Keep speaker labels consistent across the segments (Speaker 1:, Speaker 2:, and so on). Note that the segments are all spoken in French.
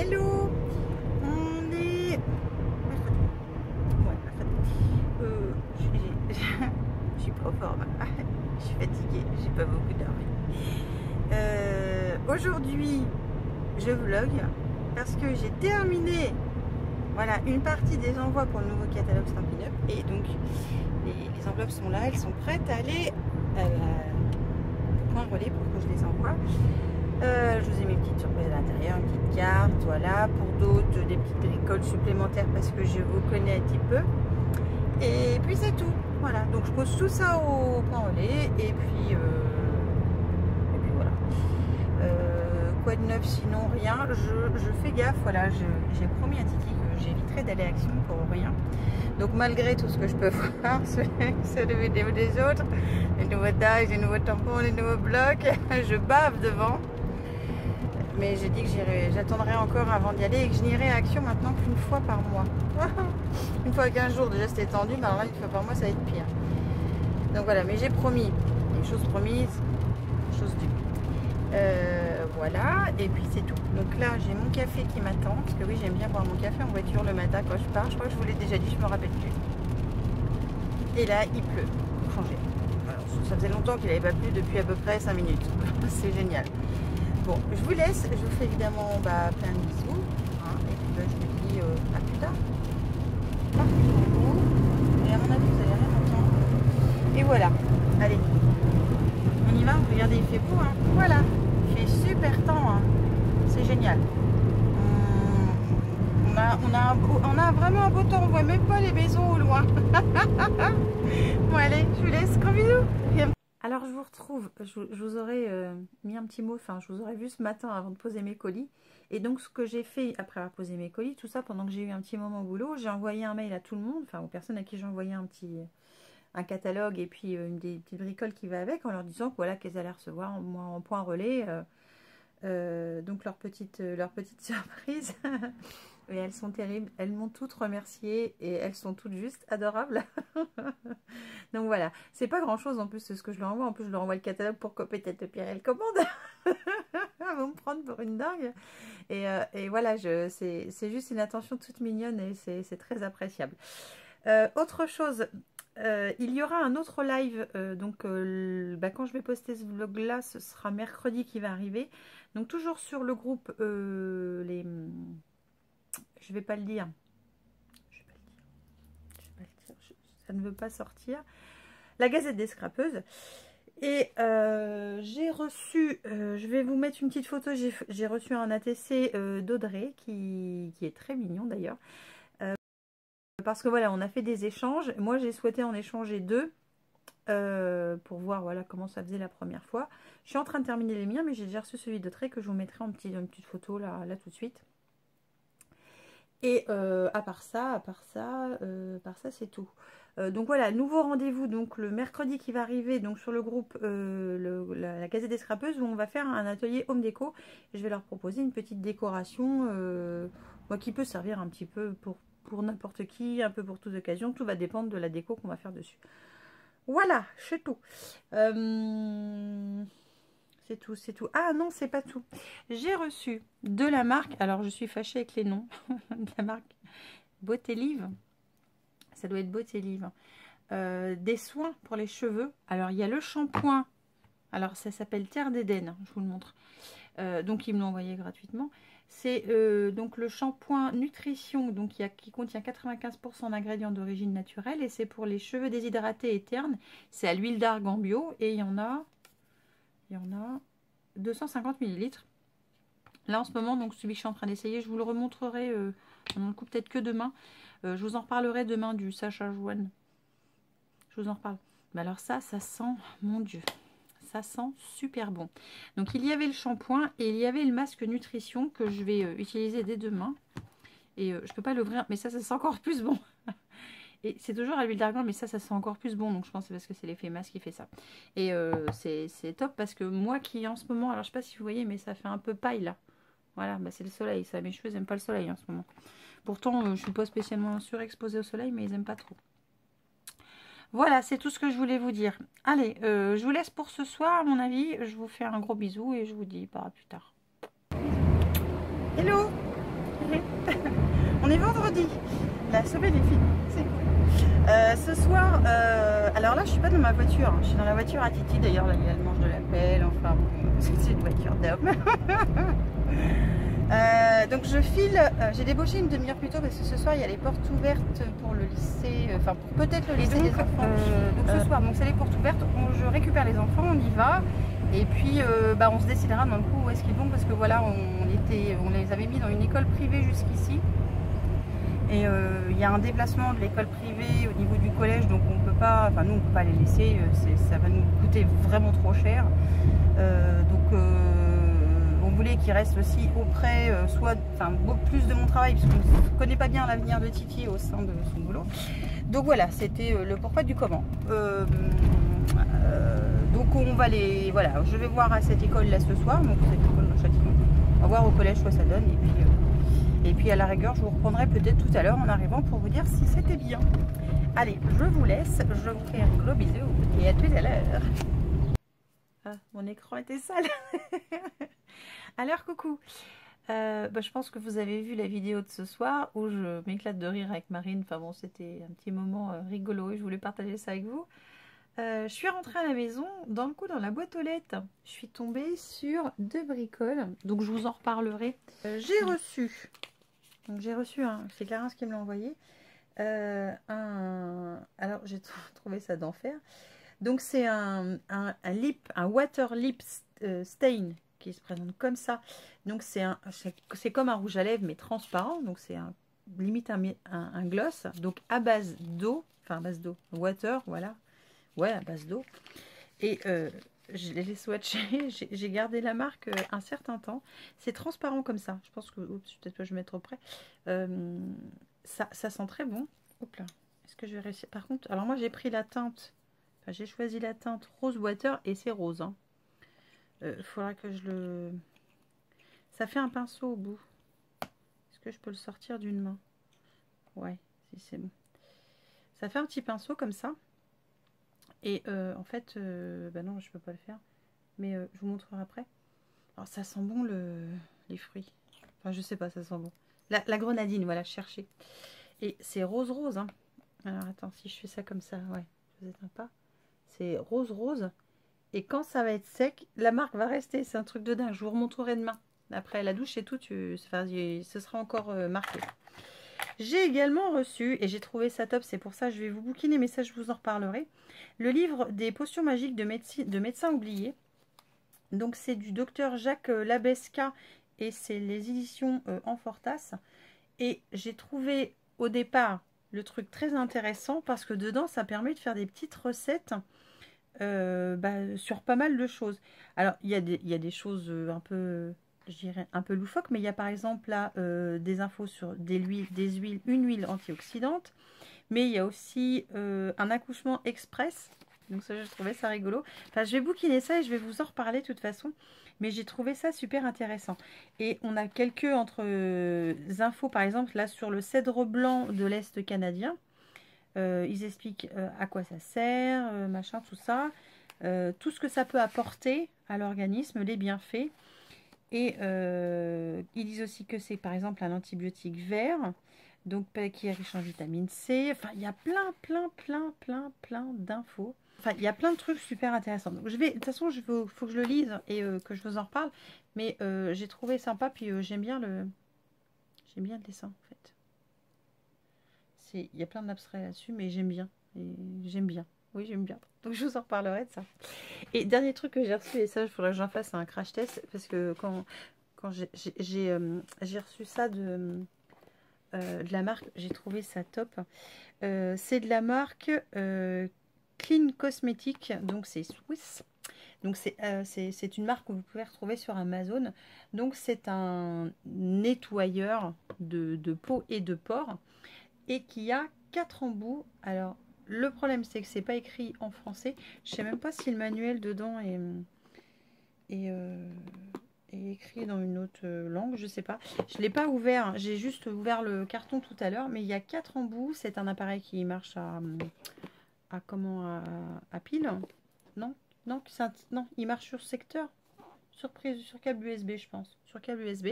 Speaker 1: Hello On est. Ouais, mercredi. Euh, je suis pas forme. Je suis fatiguée, j'ai pas beaucoup dormi. Euh, Aujourd'hui, je vlog parce que j'ai terminé voilà, une partie des envois pour le nouveau catalogue Stampin' Up. Et donc, les, enveloppes sont là, elles sont prêtes à aller à la- pour que je les envoie. Euh, je vous ai mis une petite surprise à l'intérieur, une petite carte, voilà. Pour d'autres, des petites bricoles supplémentaires parce que je vous connais un petit peu. Et puis c'est tout. Voilà, donc je pose tout ça au point relais et puis, euh, et puis voilà. Euh, quoi de neuf sinon? Rien. Je, fais gaffe, voilà, j'ai promis à Titi que j'éviterai d'aller à Action pour rien. Donc malgré tout ce que je peux voir sur, les vidéos des autres, les nouveaux tags, les nouveaux tampons, les nouveaux blocs, je bave devant. Mais j'ai dit que j'attendrai encore avant d'y aller et que je n'irai à Action maintenant qu'une fois par mois. une fois 15 jours déjà c'était tendu, mais alors là une fois par mois ça va être pire. Donc voilà, mais j'ai promis. Les choses promises, choses dues. Euh, voilà, et puis c'est tout. Donc là, j'ai mon café qui m'attend, parce que oui, j'aime bien boire mon café en voiture le matin quand je pars. Je crois que je vous l'ai déjà dit, je me rappelle plus. Et là, il pleut. Changer. Alors, ça faisait longtemps qu'il n'avait pas plu depuis à peu près 5 minutes. c'est génial. Bon, je vous laisse. Je vous fais évidemment bah, plein de bisous. hein, et puis bah, je vous dis euh, à plus tard. Pour. Et à mon avis, vous allez rien entendre. Et voilà. Allez. On y va Regardez, il fait beau. Hein. Voilà. Il fait super temps. hein. C'est génial. On a, on, a un beau- on a vraiment un beau temps. On voit même pas les maisons au loin. bon, allez, je vous laisse. Gros bisous. Vous retrouve. Je, vous aurais euh, mis un petit mot. Enfin, je vous aurais vu ce matin avant de poser mes colis. Et donc, ce que j'ai fait après avoir posé mes colis, tout ça pendant que j'ai eu un petit moment au boulot, j'ai envoyé un mail à tout le monde, enfin aux personnes à qui j'ai envoyé un petit un catalogue et puis euh, une des petites bricoles qui va avec en leur disant voilà qu'elles allaient recevoir en, en point relais euh, euh, donc leur petite leur petite surprise et elles sont terribles. Elles m'ont toutes remerciées et elles sont toutes juste adorables. Donc voilà. C'est pas grand chose en plus ce que je leur envoie. En plus je leur envoie le catalogue pour que peut-être Pierre elle commande. Elles vont me prendre pour une dingue. Et, euh, voilà c'est juste une attention toute mignonne et c'est très appréciable. Euh, autre chose euh, il y aura un autre live, donc bah, quand je vais poster ce vlog là, ce sera mercredi qui va arriver. Donc toujours sur le groupe, les, je vais pas le dire, je vais pas le dire, je vais pas le dire, ça ne veut pas sortir. La Gazette des Scrapeuses. Et euh, j'ai reçu, euh, je vais vous mettre une petite photo, j'ai reçu un ATC euh, d'Audrey qui, est très mignon d'ailleurs parce que voilà, on a fait des échanges. Moi, j'ai souhaité en échanger deux pour voir voilà comment ça faisait la première fois. Je suis en train de terminer les miens, mais j'ai déjà reçu celui trait que je vous mettrai en petit, petite photo là tout de suite. Et euh, à part ça, à part ça, euh, à part ça, c'est tout. Euh, donc voilà, nouveau rendez-vous donc le mercredi qui va arriver donc sur le groupe euh, la, la des Scrapeuses où on va faire un atelier home déco. Je vais leur proposer une petite décoration euh, qui peut servir un petit peu pour pour n'importe qui, un peu pour toute occasion. Tout va dépendre de la déco qu'on va faire dessus. Voilà, c'est tout. C'est tout, c'est tout. Ah non, c'est pas tout. J'ai reçu de la marque, alors je suis fâchée avec les noms, de la marque Beauté Live. Ça doit être Beauté Live. Euh, des soins pour les cheveux. Alors, il y a le shampoing. Alors, ça s'appelle Terre d'Éden. Je vous le montre. Euh, donc, ils me l'ont envoyé gratuitement. C'est euh, donc le shampoing Nutrition donc qui, a, qui contient 95% d'ingrédients d'origine naturelle et c'est pour les cheveux déshydratés et ternes. C'est à l'huile d'argan bio et il y en a il y en a 250 ml. Là en ce moment donc celui que je suis en train d'essayer, je vous le remontrerai euh, on le coup peut-être que demain. Euh, je vous en reparlerai demain du Sacha Joanne. Je vous en reparle. Mais alors ça, ça sent, mon Dieu, ça sent super bon. Donc il y avait le shampoing et il y avait le masque nutrition que je vais euh, utiliser dès demain. Et euh, je peux pas l'ouvrir, mais ça, ça sent encore plus bon. Et c'est toujours à l'huile d'argan, mais ça, ça sent encore plus bon. Donc je pense que c'est parce que c'est l'effet masque qui fait ça. Et euh, c'est top parce que moi qui en ce moment, alors je sais pas si vous voyez, mais ça fait un peu paille là. Voilà, bah, c'est le soleil. Ça, mes cheveux n'aiment pas le soleil en ce moment. Pourtant, euh, je suis pas spécialement surexposée au soleil, mais ils aiment pas trop. Voilà, c'est tout ce que je voulais vous dire. Allez, euh, je vous laisse pour ce soir, à mon avis. Je vous fais un gros bisou et je vous dis bah, à plus tard. Hello On est vendredi. La semaine est finie. C'est. Euh, ce soir, euh, alors là, je suis pas dans ma voiture. Je suis dans la voiture à Titi. D'ailleurs, là, il y a le manche de la pelle. Enfin, c'est une voiture d'homme. Euh, donc je file, j'ai débauché une demi-heure plus tôt parce que ce soir il y a les portes ouvertes pour le lycée, enfin pour peut-être le lycée des enfants. donc ce soir, donc c'est les portes ouvertes, je récupère les enfants, on y va. Et puis bah, on se décidera dans le coup où est-ce qu'ils vont parce que voilà, on, était, on les avait mis dans une école privée jusqu'ici. Et il y a un déplacement de l'école privée au niveau du collège, donc on peut pas, enfin nous on peut pas les laisser, euh, ça va nous coûter vraiment trop cher. Euh, donc on voulait qu'ils restent aussi auprès, soit, enfin beaucoup plus de mon travail, puisqu'on ne connaît pas bien l'avenir de Titi au sein de son boulot. Donc voilà, c'était le pourquoi du comment. donc on va les, voilà, je vais voir à cette école là ce soir, donc cette école On va voir au collège quoi ça donne et puis et puis à la rigueur, je vous reprendrai peut-être tout à l'heure en arrivant pour vous dire si c'était bien. Allez, je vous laisse. Je vous fais un gros bisou et à tout à l'heure. Ah, mon écran était sale. Alors, coucou. Euh, bah, je pense que vous avez vu la vidéo de ce soir où je m'éclate de rire avec Marine. Enfin bon, c'était un petit moment euh, rigolo et je voulais partager ça avec vous. Euh, je suis rentrée à la maison, dans le coup dans la boîte aux lettres, je suis tombée sur deux bricoles, donc je vous en reparlerai. J'ai reçu donc j'ai reçu, un, c'est Clarence qui me l'a envoyé, euh, un, alors j'ai trouvé ça d'enfer. Donc c'est un, un, lip, un water lip euh, stain qui se présente comme ça. Donc c'est un, c'est comme un rouge à lèvres mais transparent. Donc c'est un limite un, un, gloss. Donc à base d'eau, enfin à base d'eau, water, voilà. Ouais, à base d'eau. Et euh, je l'ai swatché, j'ai gardé la marque euh, un certain temps. C'est transparent comme ça. Je pense que, oups, peut-être que je vais mettre trop près. Euh, ça, ça, sent très bon. Hop là. Est-ce que je vais réussir? Par contre, alors moi j'ai pris la teinte, enfin, j'ai choisi la teinte rose water et c'est rose. Il hein. euh, faudra que je le... Ça fait un pinceau au bout. Est-ce que je peux le sortir d'une main? Ouais, si c'est bon. Ça fait un petit pinceau comme ça. Et euh, en fait, euh, bah non, je peux pas le faire. Mais euh, je vous montrerai après. Alors ça sent bon le, les fruits. Enfin, je sais pas, ça sent bon. La, grenadine, voilà, chercher. Et c'est rose rose. Hein. Alors attends, si je fais ça comme ça, ouais, je vous éteins pas. C'est rose rose. Et quand ça va être sec, la marque va rester. C'est un truc de dingue. Je vous remontrerai demain. Après la douche et tout, tu, ce sera encore marqué. J'ai également reçu, et j'ai trouvé ça top, c'est pour ça que je vais vous bouquiner, mais ça je vous en reparlerai, le livre des potions magiques de, de médecins oubliés. Donc c'est du docteur Jacques Labesca et c'est les éditions euh, en Fortas. Et j'ai trouvé au départ le truc très intéressant parce que dedans ça permet de faire des petites recettes euh, bah, sur pas mal de choses. Alors il y, y, a des choses euh, un peu je dirais, un peu loufoque, mais il y a par exemple là euh, des infos sur des huiles, des huiles, une huile antioxydante, mais il y a aussi euh, un accouchement express. Donc ça, je trouvais ça rigolo. Enfin, je vais bouquiner ça et je vais vous en reparler de toute façon. Mais j'ai trouvé ça super intéressant. Et on a quelques entre euh, infos, par exemple, là sur le cèdre blanc de l'Est canadien. ils expliquent à quoi ça sert, machin, tout ça. tout ce que ça peut apporter à l'organisme, les bienfaits. Et euh, ils disent aussi que c'est par exemple un antibiotique vert, donc qui est riche en vitamine C. Enfin, il y a plein, plein, plein, plein, plein d'infos. Enfin, il y a plein de trucs super intéressants. Donc, je vais, de toute façon, il faut, que je le lise et euh, que je vous en reparle. Mais euh, j'ai trouvé sympa, puis j'aime bien le, j'aime bien le dessin en fait. Il y a plein d'abstraits là-dessus, mais j'aime bien. J'aime bien. Oui, j'aime bien. Donc je vous en reparlerai de ça. Et dernier truc que j'ai reçu, et ça, il faudrait que j'en fasse un crash test, parce que quand, quand j'ai euh, reçu ça de, euh, de la marque, j'ai trouvé ça top. Euh, c'est de la marque Clean Cosmetics, donc c'est Swiss. Donc c'est une marque que vous pouvez retrouver sur Amazon. Donc c'est un nettoyeur de, de peau et de pores et qui a quatre embouts. Alors le problème, c'est que c'est pas écrit en français. Je sais même pas si le manuel dedans est, euh, écrit dans une autre euh, langue. Je sais pas. Je l'ai pas ouvert. J'ai juste ouvert le carton tout à l'heure. Mais il y a quatre embouts. C'est un appareil qui marche à, à comment à, pile. Non, non, non, il marche sur secteur. Surprise sur câble USB, je pense. Sur câble USB.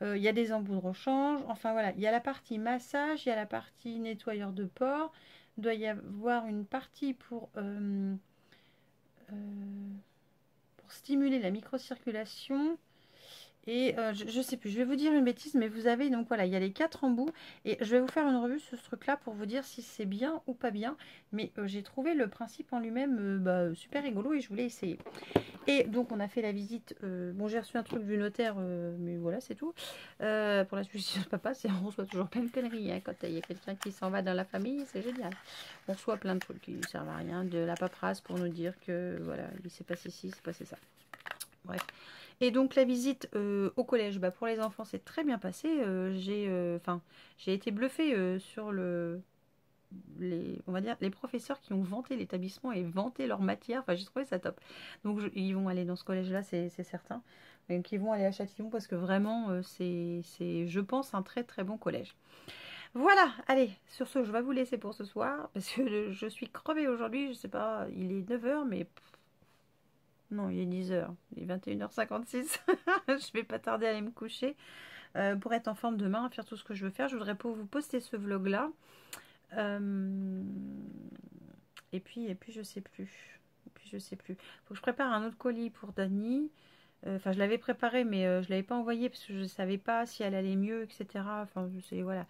Speaker 1: il y a des embouts de rechange. Enfin voilà, il y a la partie massage, il y a la partie nettoyeur de pores. Il doit y avoir une partie pour, pour stimuler la microcirculation. Et euh, je, ne sais plus, je vais vous dire une bêtise, mais vous avez donc voilà, il y a les quatre embouts. Et je vais vous faire une revue sur ce truc-là pour vous dire si c'est bien ou pas bien. Mais euh, j'ai trouvé le principe en lui-même euh, bah, super rigolo et je voulais essayer. Et donc on a fait la visite. bon, j'ai reçu un truc du notaire, mais voilà, c'est tout. pour la suite papa, on reçoit toujours plein de conneries. Hein, quand il y a quelqu'un qui s'en va dans la famille, c'est génial. On reçoit plein de trucs qui ne servent à rien, de la paperasse pour nous dire que voilà, il s'est passé ci, s'est passé ça. Bref. Et donc la visite euh, au collège, bah, pour les enfants, c'est très bien passé. Euh, j'ai, euh, enfin, j'ai été bluffée sur le, les, on va dire, les professeurs qui ont vanté l'établissement et vanté leur matière. Enfin, j'ai trouvé ça top. Donc ils vont aller dans ce collège-là, c'est certain. Donc ils vont aller à Châtillon parce que vraiment, c'est, je pense, un très très bon collège. Voilà, allez, sur ce, je vais vous laisser pour ce soir parce que je suis crevée aujourd'hui. Je sais pas, il est 9h, mais non, il est 10h. Il est 21h56. je vais pas tarder à aller me coucher. Euh, pour être en forme demain, faire tout ce que je veux faire. Je voudrais pas vous poster ce vlog-là. Euh, et puis, et puis, je sais plus. Et puis, je sais plus. Faut que je prépare un autre colis pour Dani. Euh, enfin, je l'avais préparé, mais je je l'avais pas envoyé parce que je ne savais pas si elle allait mieux, etc. Enfin, je sais, voilà.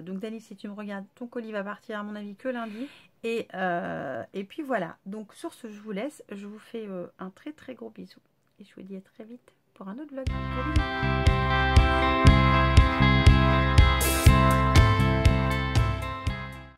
Speaker 1: donc, Dani, si tu me regardes, ton colis va partir, à mon avis, que lundi. Euh, et, puis voilà, donc sur ce, je vous laisse. Je vous fais euh, un très très gros bisou. Et je vous dis à très vite pour un autre vlog.